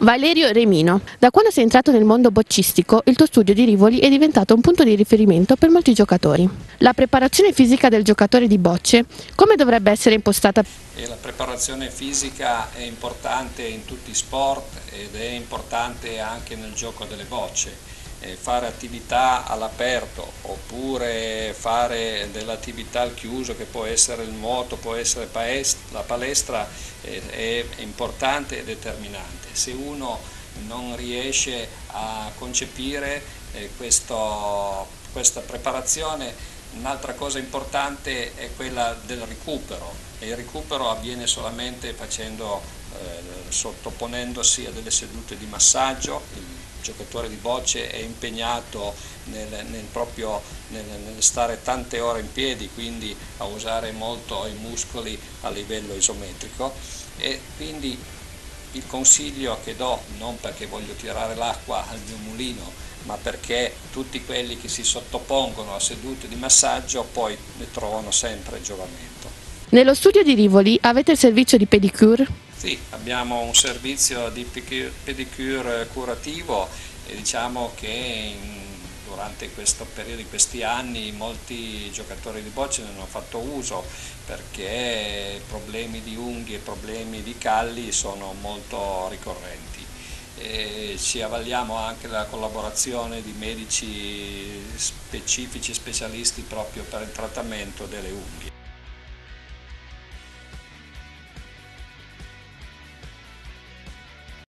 Valerio Remino, da quando sei entrato nel mondo boccistico, il tuo studio di Rivoli è diventato un punto di riferimento per molti giocatori. La preparazione fisica del giocatore di bocce, come dovrebbe essere impostata? E la preparazione fisica è importante in tutti i sport ed è importante anche nel gioco delle bocce fare attività all'aperto oppure fare dell'attività al chiuso che può essere il nuoto, può essere la palestra è importante e determinante. Se uno non riesce a concepire eh, questo, questa preparazione, un'altra cosa importante è quella del recupero e il recupero avviene solamente facendo, eh, sottoponendosi a delle sedute di massaggio, giocatore di bocce è impegnato nel, nel, proprio, nel, nel, stare tante ore in piedi, quindi a usare molto i muscoli a livello isometrico e quindi il consiglio che do, non perché voglio tirare l'acqua al mio mulino, ma perché tutti quelli che si sottopongono a sedute di massaggio poi ne trovano sempre giovamento. Nello studio di Rivoli avete il servizio di pedicure? Sì, abbiamo un servizio di pedicure curativo e diciamo che in, durante questo periodo, in questi anni, molti giocatori di bocce ne hanno fatto uso perché problemi di unghie e problemi di calli sono molto ricorrenti. E ci avvaliamo anche della collaborazione di medici specifici, specialisti proprio per il trattamento delle unghie.